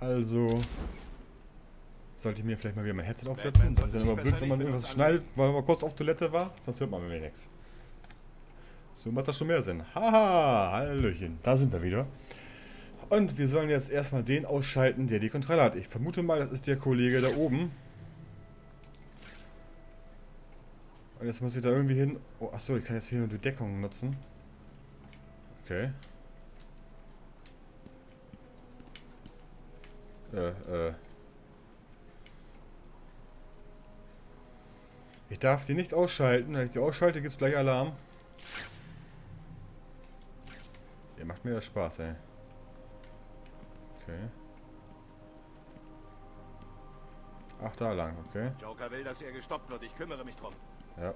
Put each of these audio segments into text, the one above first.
Also sollte ich mir vielleicht mal wieder mein Headset aufsetzen. Das ist ja immer blöd, wenn man irgendwas schnallt, weil man kurz auf Toilette war. Sonst hört man mir nichts. So macht das schon mehr Sinn. Haha, Hallöchen. Da sind wir wieder. Und wir sollen jetzt erstmal den ausschalten, der die Kontrolle hat. Ich vermute mal, das ist der Kollege da oben. Und jetzt muss ich da irgendwie hin. Oh, achso, ich kann jetzt hier nur die Deckung nutzen. Okay. Äh, äh. Ich darf die nicht ausschalten. Wenn ich die ausschalte, gibt es gleich Alarm. Ihr macht mir das Spaß, ey. Okay. Ach, da lang, okay. Joker will, dass er gestoppt wird. Ich kümmere mich drum. Ja.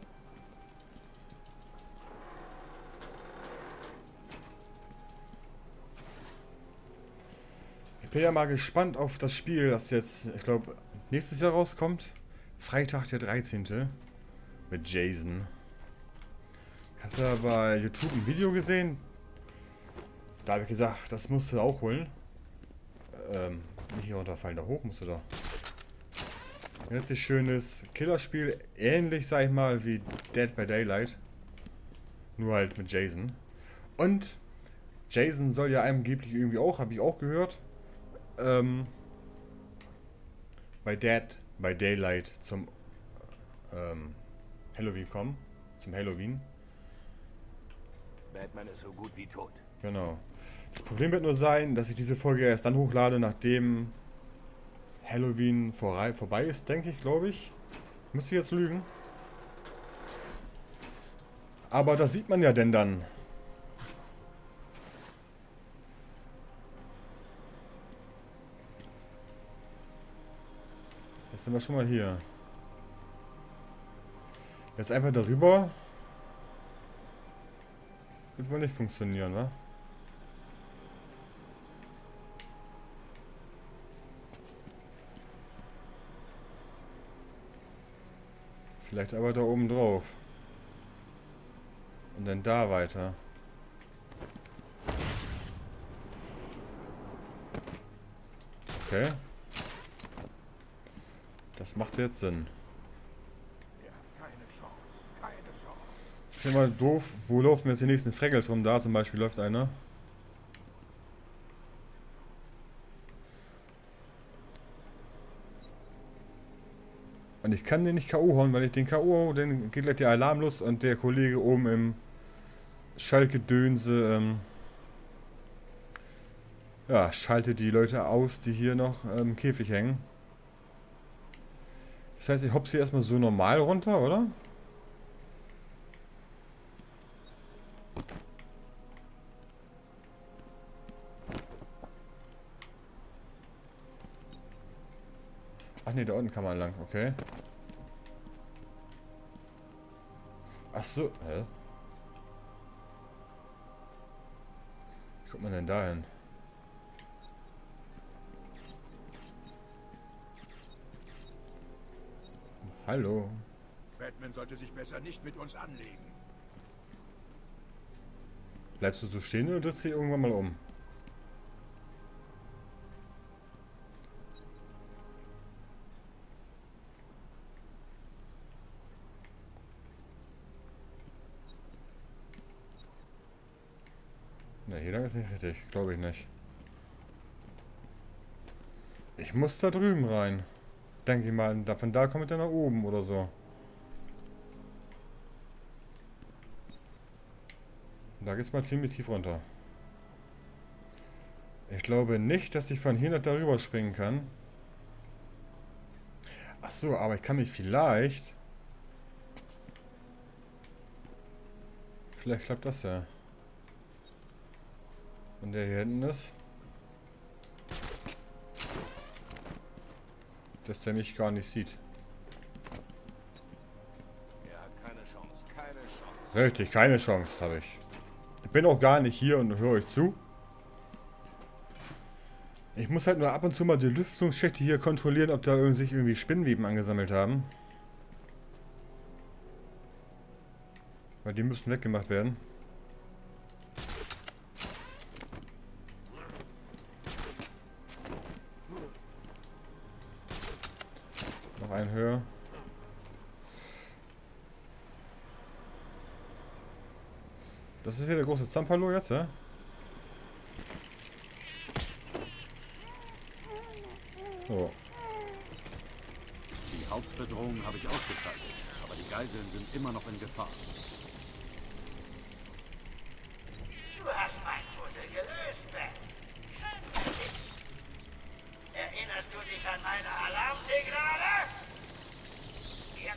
Bin ja mal gespannt auf das Spiel, das jetzt, ich glaube, nächstes Jahr rauskommt. Freitag der 13. Mit Jason. Hast du bei YouTube ein Video gesehen? Da habe ich gesagt, das musst du auch holen. Ähm, nicht hier runterfallen, da hoch musst du da. Ein richtig schönes Killerspiel, ähnlich, sag ich mal, wie Dead by Daylight. Nur halt mit Jason. Und Jason soll ja angeblich irgendwie auch, habe ich auch gehört, ähm, bei Dead by Daylight zum ähm, Halloween kommen. Zum Halloween. Batman ist so gut wie tot. Genau. Das Problem wird nur sein, dass ich diese Folge erst dann hochlade, nachdem Halloween vorbei, vorbei ist, denke ich, glaube ich. Müsste ich jetzt lügen. Aber das sieht man ja denn dann. Jetzt sind wir schon mal hier. Jetzt einfach darüber. Wird wohl nicht funktionieren, wa? Vielleicht aber da oben drauf. Und dann da weiter. Okay. Das macht jetzt Sinn. Ist immer doof. Wo laufen jetzt die nächsten Fraggles rum? Da zum Beispiel läuft einer. Und ich kann den nicht K.O. hauen, weil ich den K.O. dann geht gleich der Alarm los und der Kollege oben im Schaltgedönse ähm, ja, schaltet die Leute aus, die hier noch im Käfig hängen. Das heißt, ich hopse hier erstmal so normal runter, oder? Ach ne, da unten kann man lang, okay. Ach so, hä? Wie kommt man denn da hin? Hallo. Batman sollte sich besser nicht mit uns anlegen. Bleibst du so stehen oder drehst du dich irgendwann mal um? Ne, hier lang ist nicht richtig. Glaube ich nicht. Ich muss da drüben rein. Denke ich mal. Von da kommt er nach oben oder so. Da geht's mal ziemlich tief runter. Ich glaube nicht, dass ich von hier nach darüber springen kann. Ach so, aber ich kann mich vielleicht... Vielleicht klappt das ja. Und der hier hinten ist. Dass der mich gar nicht sieht. Er hat keine Chance, keine Chance. Richtig, keine Chance habe ich. Ich bin auch gar nicht hier und höre euch zu. Ich muss halt nur ab und zu mal die Lüftungsschächte hier kontrollieren, ob da sich irgendwie Spinnweben angesammelt haben. Weil die müssen weggemacht werden. Höher. Das ist wieder der große Zampalo jetzt, ja? So. Die Hauptbedrohung habe ich ausgeschaltet, aber die Geiseln sind immer noch in Gefahr. Du hast mein Puzzle gelöst, Bess. Erinnerst du dich an meine Alarmsignale?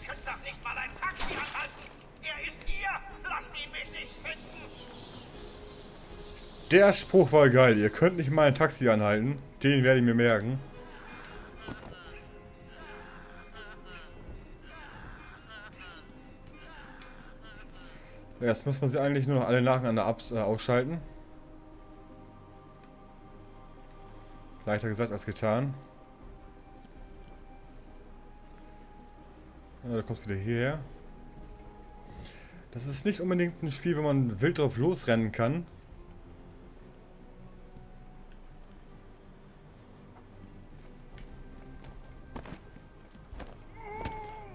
Könnt doch nicht mal ein Taxi anhalten. Er ist hier. Lasst ihn mich nicht finden. Der Spruch war geil. Ihr könnt nicht mal ein Taxi anhalten. Den werde ich mir merken. Jetzt muss man sie eigentlich nur noch alle nacheinander äh, ausschalten. Leichter gesagt als getan. Ja, da kommt wieder hierher. Das ist nicht unbedingt ein Spiel, wo man wild drauf losrennen kann.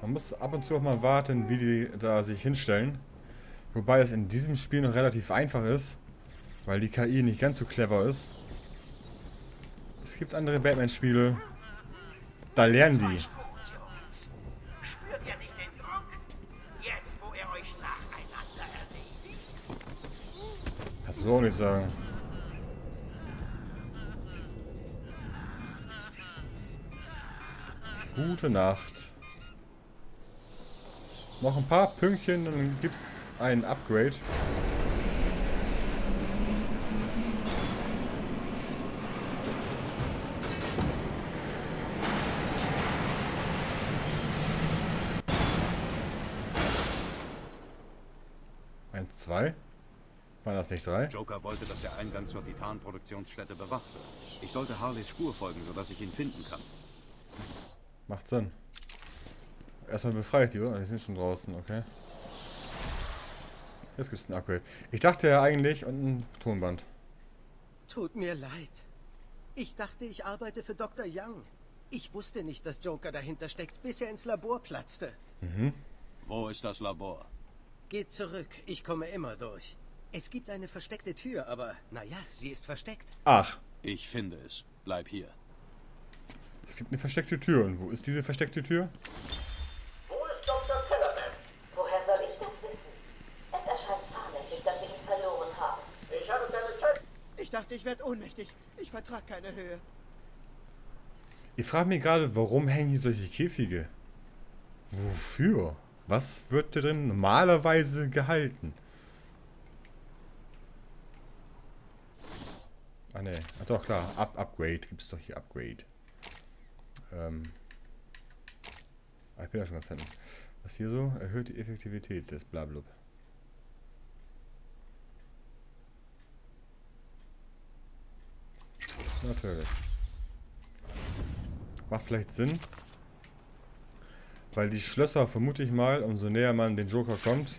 Man muss ab und zu auch mal warten, wie die da sich hinstellen. Wobei es in diesem Spiel noch relativ einfach ist, weil die KI nicht ganz so clever ist. Es gibt andere Batman-Spiele, da lernen die. Gut, Jungs. Spürt ihr nicht den Druck? Jetzt, wo er euch nacheinander erledigt? Kannst du so nicht sagen. Gute Nacht. Noch ein paar Pünktchen, dann gibt's ein Upgrade. Waren das nicht drei? Joker wollte, dass der Eingang zur Titan-Produktionsstätte bewacht wird. Ich sollte Harleys Spur folgen, sodass ich ihn finden kann. Macht Sinn. Erstmal befreit die, oder? Die sind schon draußen, okay. Jetzt gibt's ein Upgrade. Ich dachte ja eigentlich und ein Tonband. Tut mir leid. Ich dachte, ich arbeite für Dr. Young. Ich wusste nicht, dass Joker dahinter steckt, bis er ins Labor platzte. Wo ist das Labor? Geht zurück, ich komme immer durch. Es gibt eine versteckte Tür, aber naja, sie ist versteckt. Ach, Ich finde es. Bleib hier. es gibt eine versteckte Tür. Und wo ist diese versteckte Tür? Wo ist Dr. Kellerman? Woher soll ich das wissen? Es erscheint fahrlässig, dass Sie ihn verloren haben. Ich habe keine Zeit. Ich dachte, ich werde ohnmächtig. Ich vertrag keine Höhe. Ich frage mich gerade, warum hängen hier solche Käfige? Wofür? Was wird da drin normalerweise gehalten? Ah ne, ah, doch klar, Up Upgrade, gibt es doch hier Upgrade. Ähm. Ah, ich bin ja schon ganz hinten. Was hier so? Erhöht die Effektivität des Blablub. Natürlich. Macht vielleicht Sinn. Weil die Schlösser, vermute ich mal, umso näher man den Joker kommt,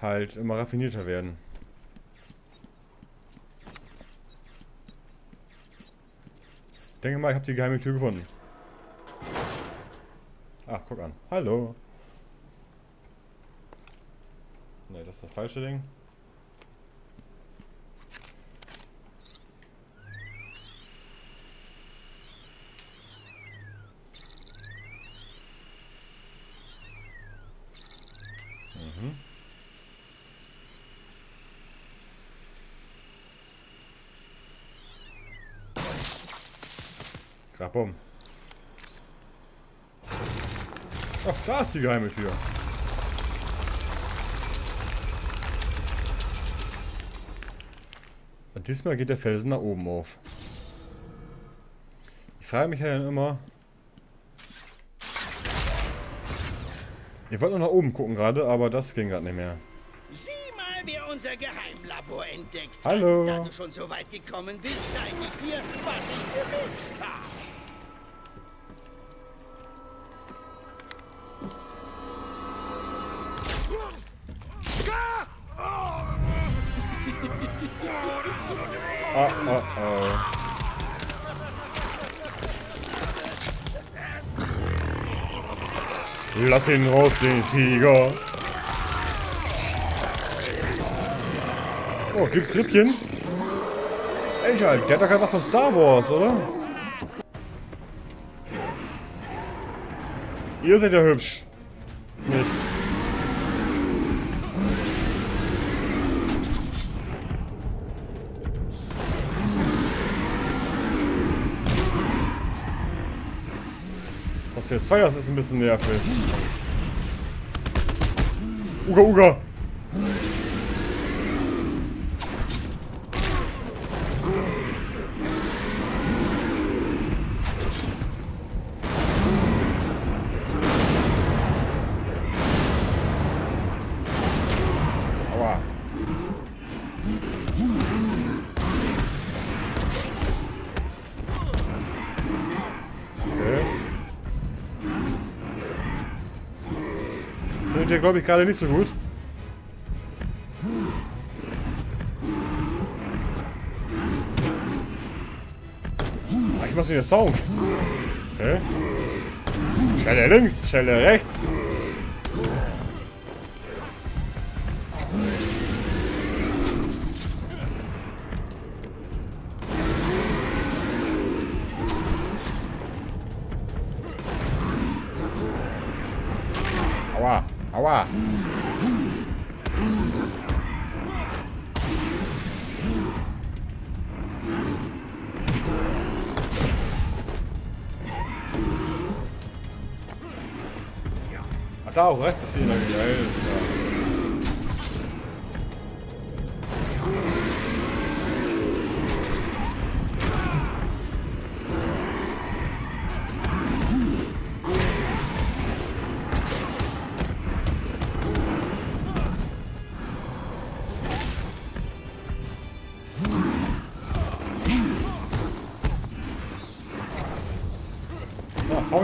halt immer raffinierter werden. Denke mal, ich habe die geheime Tür gefunden. Ach, guck an. Hallo. Ne, das ist das falsche Ding. Krabum. Ach, da ist die geheime Tür. Und diesmal geht der Felsen nach oben auf. Ich frage mich ja dann immer. Ich wollte noch nach oben gucken gerade, aber das ging gerade nicht mehr. Sieh mal, wer unser Geheimlabor entdeckt hat. Hallo. Da du schon so weit gekommen bist, zeige ich dir, was ich gemixt habe. Oh, oh, oh. Lass ihn raus, den Tiger. Oh, gibt's Rippchen? Alter, der hat doch gerade was von Star Wars, oder? Ihr seid ja hübsch. Nicht. Jetzt feierst, ist ein bisschen nervig. Uga, Uga. Glaube ich, gerade nicht so gut. Ich muss wieder Sound. Okay. Schelle links, Schelle rechts. Aua, aua. Ach, da auch rechts ist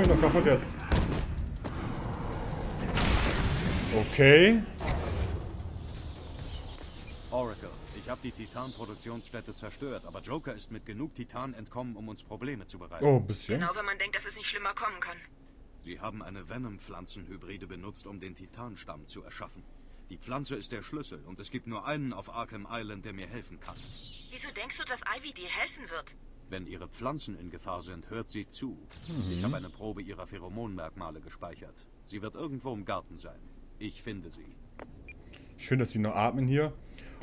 Ihn doch kaputt jetzt. Okay. Oracle, ich habe die Titan-Produktionsstätte zerstört, aber Joker ist mit genug Titan entkommen, um uns Probleme zu bereiten. Oh, ein bisschen. Genau, wenn man denkt, dass es nicht schlimmer kommen kann. Sie haben eine Venom-Pflanzenhybride benutzt, um den Titanstamm zu erschaffen. Die Pflanze ist der Schlüssel und es gibt nur einen auf Arkham Island, der mir helfen kann. Wieso denkst du, dass Ivy dir helfen wird? Wenn ihre Pflanzen in Gefahr sind, hört sie zu. Ich habe eine Probe ihrer Pheromonmerkmale gespeichert. Sie wird irgendwo im Garten sein. Ich finde sie. Schön, dass die noch atmen hier.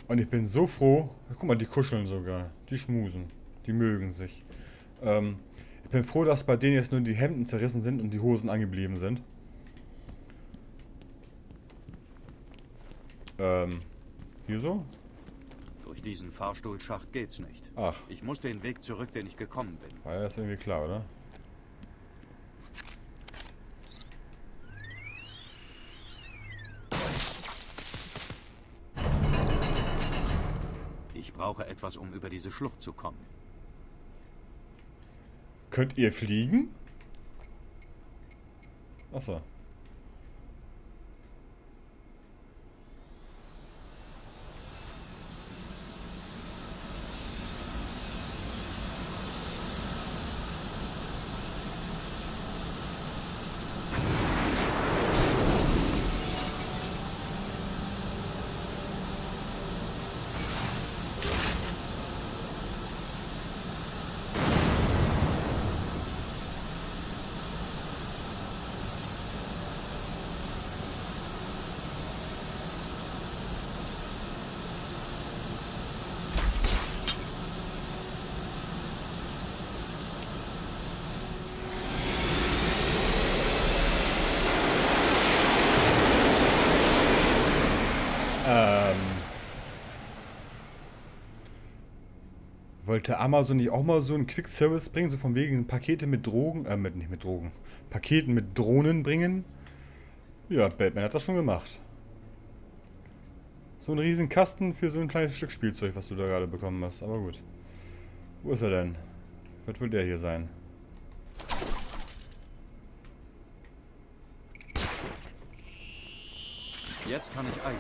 Und ich bin so froh. Guck mal, die kuscheln sogar. Die schmusen. Die mögen sich. Ähm, ich bin froh, dass bei denen jetzt nur die Hemden zerrissen sind und die Hosen angeblieben sind. Ähm, hier so? Diesen Fahrstuhlschacht geht's nicht. Ach, Ich muss den Weg zurück, den ich gekommen bin. war ja das irgendwie klar, oder? Ich brauche etwas, um über diese Schlucht zu kommen. Könnt ihr fliegen? Achso. Wollte Amazon nicht auch mal so einen Quick-Service bringen, so von wegen Pakete mit Drogen, äh, mit, nicht mit Drogen, Paketen mit Drohnen bringen? Ja, Batman hat das schon gemacht. So ein riesen Kasten für so ein kleines Stück Spielzeug, was du da gerade bekommen hast, aber gut. Wo ist er denn? Wird wohl der hier sein? Jetzt kann ich finden.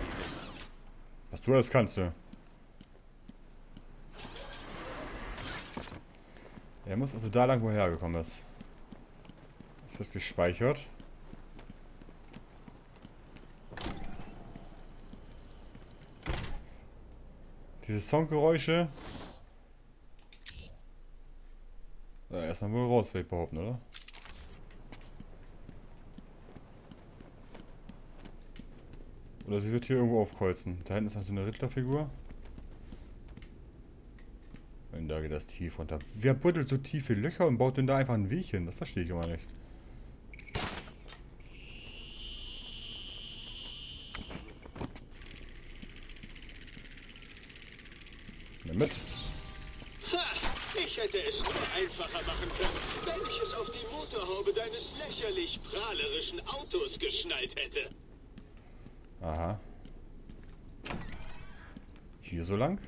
Was du alles kannst, du. Er muss also da lang, wo er hergekommen ist. Es wird gespeichert. Diese Songgeräusche. Ja, erstmal wohl rausweg behaupten, oder? Oder sie wird hier irgendwo aufkreuzen. Da hinten ist noch so eine Rittlerfigur. Da geht das tief runter. Wer buddelt so tiefe Löcher und baut denn da einfach ein Weg hin? Das verstehe ich immer nicht. Nimm mit. Ha! Ich hätte es nur einfacher machen können, wenn ich es auf die Motorhaube deines lächerlich prahlerischen Autos geschnallt hätte. Aha. Hier so lang?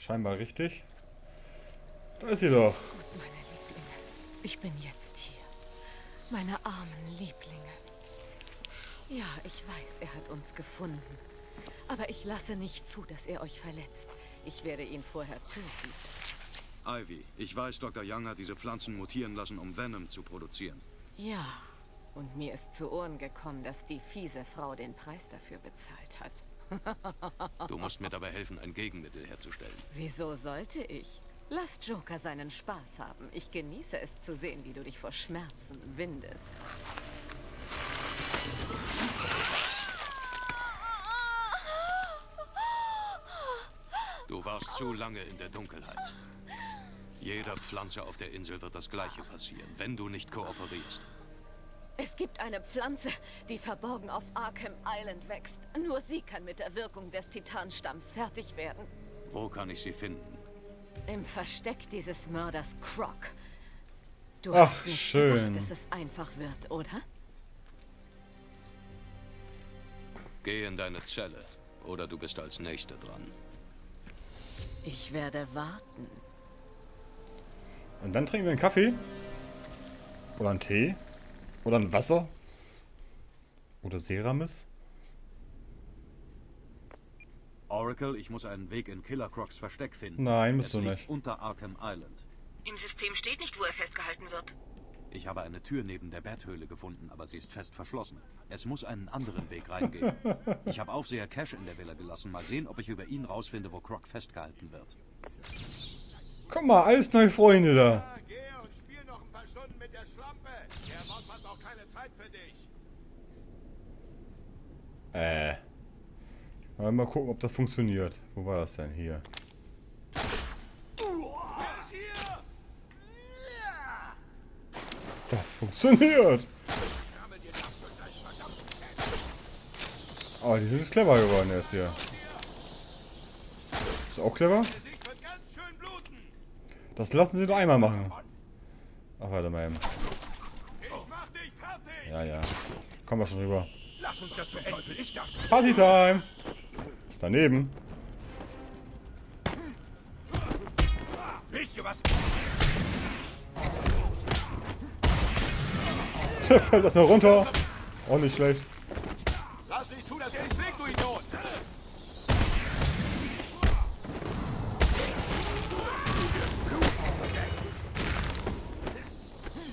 Scheinbar richtig. Da ist sie doch. Gut, meine Lieblinge. Ich bin jetzt hier. Meine armen Lieblinge. Ja, ich weiß, er hat uns gefunden. Aber ich lasse nicht zu, dass er euch verletzt. Ich werde ihn vorher töten. Ivy, ich weiß, Dr. Young hat diese Pflanzen mutieren lassen, um Venom zu produzieren. Ja, und mir ist zu Ohren gekommen, dass die fiese Frau den Preis dafür bezahlt hat. Du musst mir dabei helfen, ein Gegenmittel herzustellen. Wieso sollte ich? Lass Joker seinen Spaß haben. Ich genieße es zu sehen, wie du dich vor Schmerzen windest. Du warst zu lange in der Dunkelheit. Jeder Pflanze auf der Insel wird das Gleiche passieren, wenn du nicht kooperierst. Es gibt eine Pflanze, die verborgen auf Arkham Island wächst. Nur sie kann mit der Wirkung des Titanstamms fertig werden. Wo kann ich sie finden? Im Versteck dieses Mörders Croc. Du Ach, hast nicht schön. gedacht, dass es einfach wird, oder? Geh in deine Zelle, oder du bist als Nächste dran. Ich werde warten. Und dann trinken wir einen Kaffee. Oder einen Tee. Oder ein Wasser. Oder Seramis. Oracle, ich muss einen Weg in Killer Crocs Versteck finden. Nein, musst es du liegt nicht. unter Arkham Island. Im System steht nicht, wo er festgehalten wird. Ich habe eine Tür neben der Betthöhle gefunden, aber sie ist fest verschlossen. Es muss einen anderen Weg reingehen. Ich habe Aufseher Cash in der Villa gelassen. Mal sehen, ob ich über ihn rausfinde, wo Croc festgehalten wird. Guck mal, alles neue Freunde da. Ja, geh und spiel noch ein paar Stunden mit der Schlampe. Der Boss hat auch keine Zeit für dich. Äh. Mal, mal gucken, ob das funktioniert. Wo war das denn? Hier. Das funktioniert. Oh, die sind clever geworden jetzt hier. Ist auch clever? Das lassen sie doch einmal machen. Ach, warte mal eben. Ich mach dich fertig. Ja, ja. Kommen wir schon rüber. Lass uns das zum Teufel. Ich das. Partytime! Daneben. Willst du was? Der fällt erstmal runter. Auch nicht schlecht. Lass nicht zu, dass er dich schlägt, du Idiot.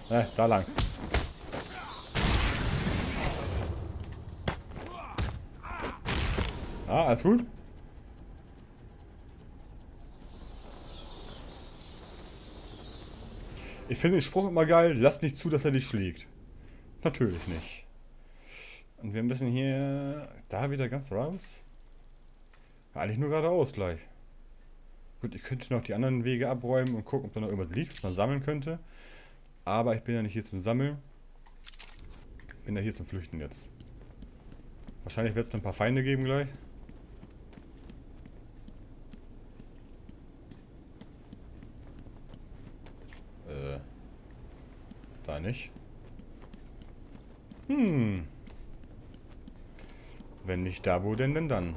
Ne, da lang. Ah, alles gut? Ich finde den Spruch immer geil, lass nicht zu, dass er dich schlägt. Natürlich nicht. Und wir müssen hier da wieder ganz raus. Eigentlich nur geradeaus gleich. Gut, ich könnte noch die anderen Wege abräumen und gucken, ob da noch irgendwas liegt, was man sammeln könnte. Aber ich bin ja nicht hier zum Sammeln. Ich bin ja hier zum Flüchten jetzt. Wahrscheinlich wird es ein paar Feinde geben gleich. Da nicht. Hm. Wenn nicht da, wo denn denn dann?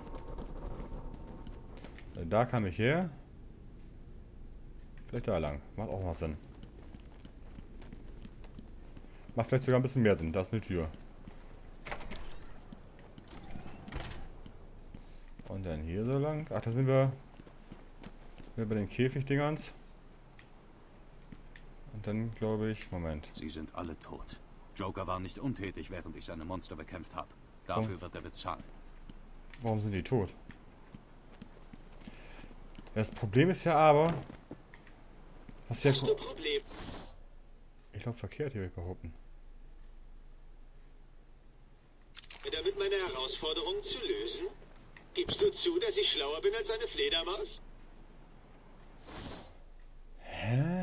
Da kam ich her. Vielleicht da lang. Macht auch mal Sinn. Macht vielleicht sogar ein bisschen mehr Sinn. Da ist eine Tür. Und dann hier so lang. Ach, da sind wir, wir bei den Käfigdingerns. Und dann glaube ich... Moment. Sie sind alle tot. Joker war nicht untätig, während ich seine Monster bekämpft habe. Dafür wird er bezahlen. Warum sind die tot? Das Problem ist ja aber... Was hier... Hast du Problem? Ich glaube verkehrt hier, würde ich behaupten. Damit meine Herausforderung zu lösen? Gibst du zu, dass ich schlauer bin als eine Fledermaus? Hä?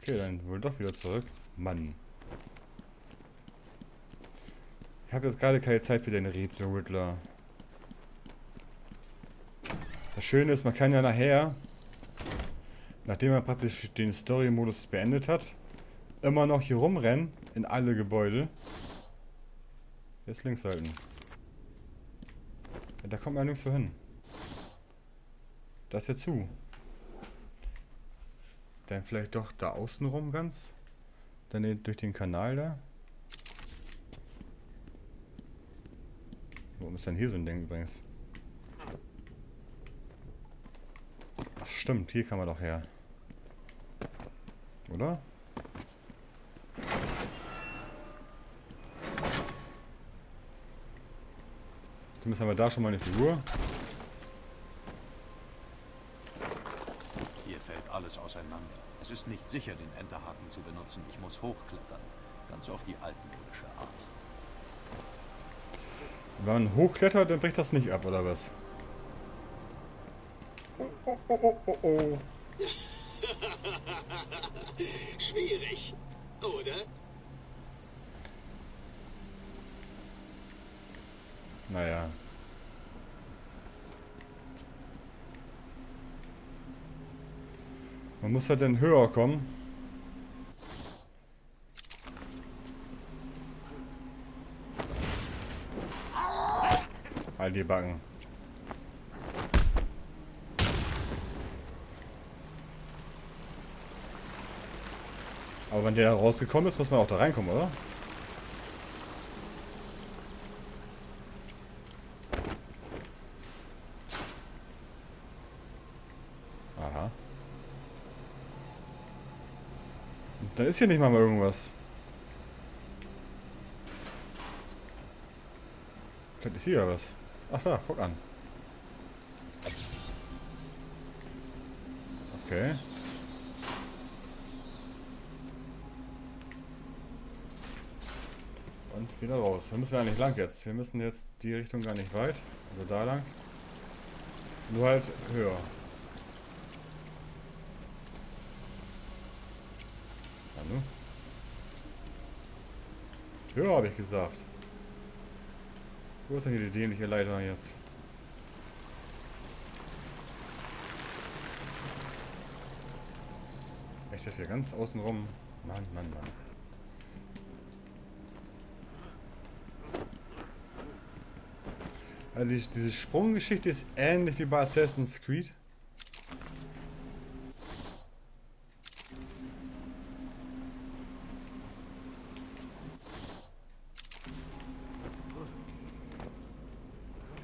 Okay, dann wohl doch wieder zurück. Mann. Ich habe jetzt gerade keine Zeit für deine Rätsel, Riddler. Das Schöne ist, man kann ja nachher, nachdem man praktisch den Story-Modus beendet hat, immer noch hier rumrennen in alle Gebäude. Jetzt links halten. Ja, da kommt man nirgends so hin. Das ist ja zu. Dann vielleicht doch da außen rum ganz. Dann durch den Kanal da. Warum ist denn hier so ein Ding übrigens? Ach stimmt, hier kann man doch her. Oder? Zumindest haben wir da schon mal eine Figur. Hier fällt alles auseinander. Es ist nicht sicher, den Enterhaken zu benutzen. Ich muss hochklettern. Ganz auf die altmodische Art. Wenn man hochklettert, dann bricht das nicht ab, oder was? Oh, oh, oh, oh, oh, oh. Schwierig, oder? Naja. Man muss halt dann höher kommen. Halt die Backen. Aber wenn der rausgekommen ist, muss man auch da reinkommen, oder? Da ist hier nicht mal irgendwas. Vielleicht ist hier ja was. Ach da, guck an. Okay. Und wieder raus. Wir müssen ja nicht lang jetzt. Wir müssen jetzt die Richtung gar nicht weit. Also da lang. Nur halt höher. Hallo? Höher habe ich gesagt. Wo ist denn hier die dämliche Leiter jetzt? Echt das hier ganz außen rum? Mann, Mann, Mann. Also die, diese Sprunggeschichte ist ähnlich wie bei Assassin's Creed.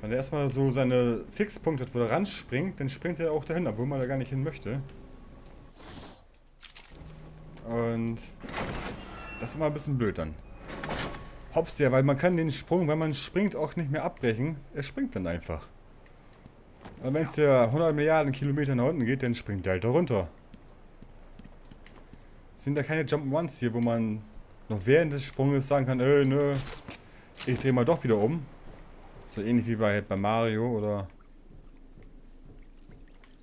Wenn er erstmal so seine Fixpunkte hat, wo er ranspringt, dann springt er auch dahin, obwohl man da gar nicht hin möchte. Und das ist immer ein bisschen blöd dann. Hops ja, weil man kann den Sprung, wenn man springt, auch nicht mehr abbrechen. Er springt dann einfach. Und wenn es ja 100 Milliarden Kilometer nach unten geht, dann springt er halt da runter. Sind da keine Jump-Ones hier, wo man noch während des Sprunges sagen kann, äh, nö, ich drehe mal doch wieder um. So ähnlich wie bei, bei Mario oder...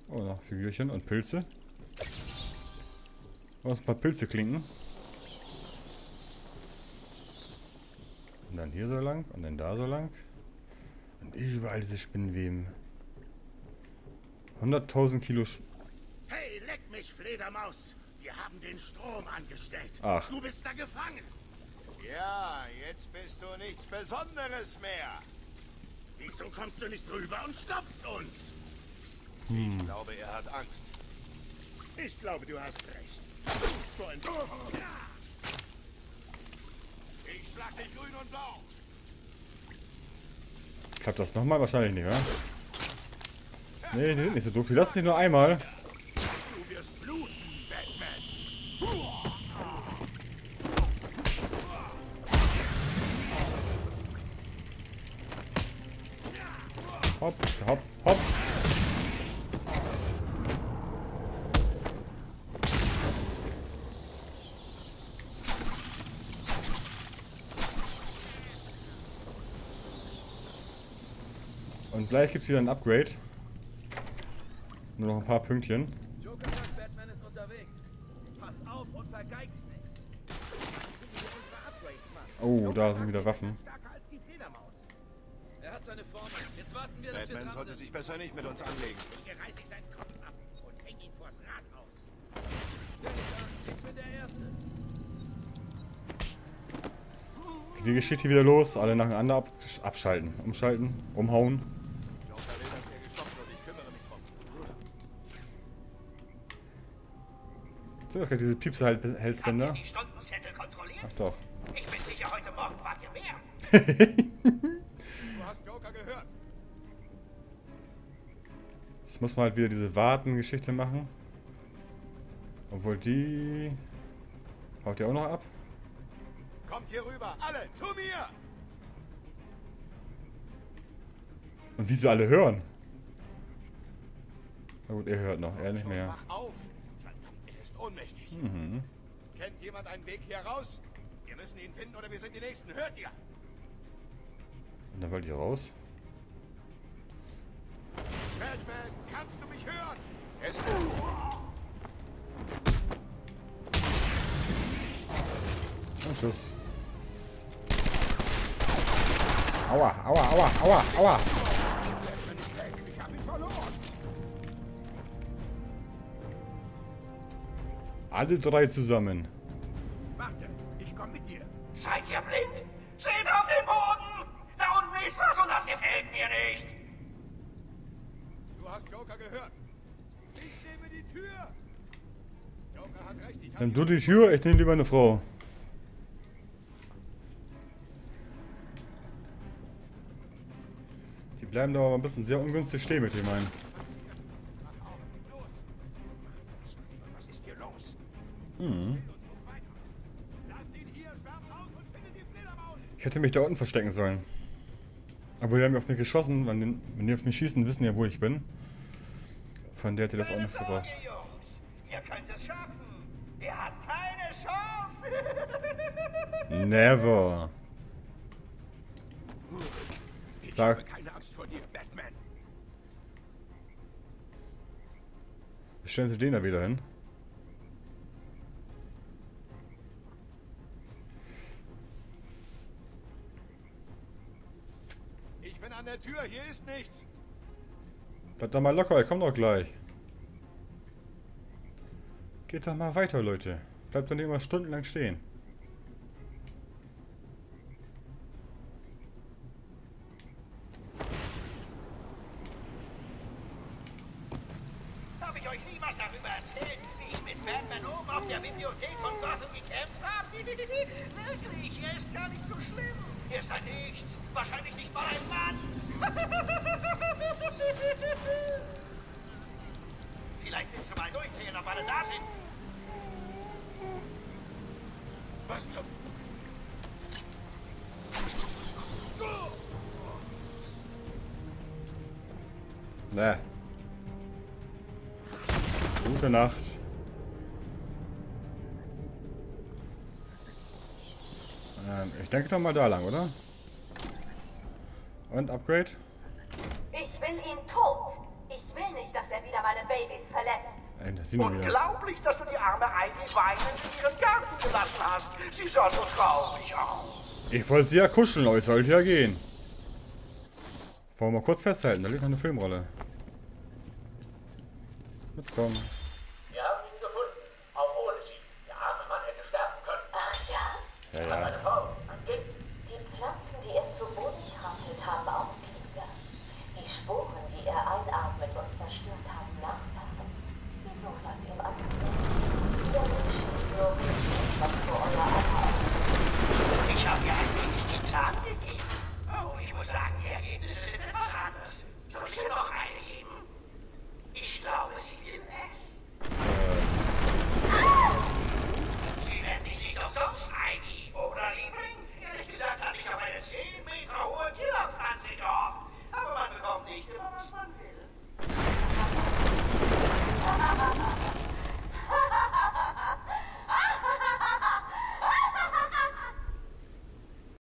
Oh, noch Figürchen und Pilze. Was ein paar Pilze klinken. Und dann hier so lang und dann da so lang. Und überall diese Spinnenweben. 100.000 Kilo... Sch Hey, leck mich, Fledermaus! Wir haben den Strom angestellt. Ach. Du bist da gefangen. Ja, jetzt bist du nichts Besonderes mehr. Wieso kommst du nicht rüber und stoppst uns? Hm. Ich glaube, er hat Angst. Ich glaube, du hast recht. Enttäuschung. Ja. Ich schlag dich grün und blau. Klappt das nochmal? Wahrscheinlich nicht, oder? Nee, die sind nicht so doof. Die lassen sich nur einmal. Du wirst bluten, Batman. Hopp, hopp, hopp. Und gleich gibt es wieder ein Upgrade. Nur noch ein paar Pünktchen. Oh, da sind wieder Waffen. Stärker als die Fledermaus. Er hat seine Form. Jetzt warten wir, dass wir Batman dran sollte sind. sich besser nicht mit uns anlegen. Hier reiß ich seinen Kopf ab und häng ihn vors Rathaus. Ich bin der Erste. Die Geschichte hier wieder los. Alle nacheinander ab abschalten. Umschalten. Umhauen. Joker will, dass er gestoppt wird. Ich kümmere mich drum. So, das diese Piepse halt Stundenzettel kontrolliert? Ach doch. Ich bin sicher, heute Morgen wart ihr mehr. Jetzt muss man halt wieder diese Warten-Geschichte machen. Obwohl die... Haut die auch noch ab? Kommt hier rüber. Alle, zu mir. Und wie sie alle hören. Na gut, er hört noch, er nicht mehr. Mach auf. Verdammt, er ist ohnmächtig. Mhm. Kennt jemand einen Weg hier raus? Wir müssen ihn finden oder wir sind die Nächsten. Hört ihr? Und dann wollte ich raus. Batman, kannst du mich hören? Es Und Schuss. Aua, aua, aua, aua, aua. Alle drei zusammen. Warte, ich komm mit dir. Seid ihr blind? Nimm du die Tür, ich nehme lieber eine Frau. Die bleiben da aber ein bisschen sehr ungünstig stehen mit dem einen. Fledermaus. Ich hätte mich da unten verstecken sollen. Obwohl, die haben auf mich geschossen. Wenn die, wenn die auf mich schießen, wissen ja, wo ich bin. Von der hätte das auch nichts gebracht. Ihr könnt es schaffen. Er hat keine Chance. Never. Ich Sag. habe keine Angst vor dir, Batman. Wie stellen sie den da wieder hin? Ich bin an der Tür. Hier ist nichts. Bleibt doch mal locker, ich komm doch gleich. Geht doch mal weiter, Leute. Bleibt doch nicht immer stundenlang stehen. Habe ich euch nie was darüber erzählt, wie ich mit Batman oben auf der Bibliothek von Gotham gekämpft habe? Wirklich, er ist gar nicht so schlimm. Er ist ein Nichts. Wahrscheinlich nicht mal ein Mann. Vielleicht willst du mal durchzählen, ob alle da sind. Was zum... Ne. Gute Nacht. Ähm, ich denke doch mal da lang, oder? Und Upgrade? Sind wir. Unglaublich, dass du die arme Ivy weinend in ihren Garten gelassen hast. Sie sah so traurig aus. Ich wollte sie ja kuscheln, aber ich sollte ja gehen. Wollen wir mal kurz festhalten, da liegt noch eine Filmrolle. Mitkommen. Wir haben ihn gefunden. Auch ohne sie. Der arme Mann hätte sterben können. Ach ja, Ja, ja. Meine Frau, Okay.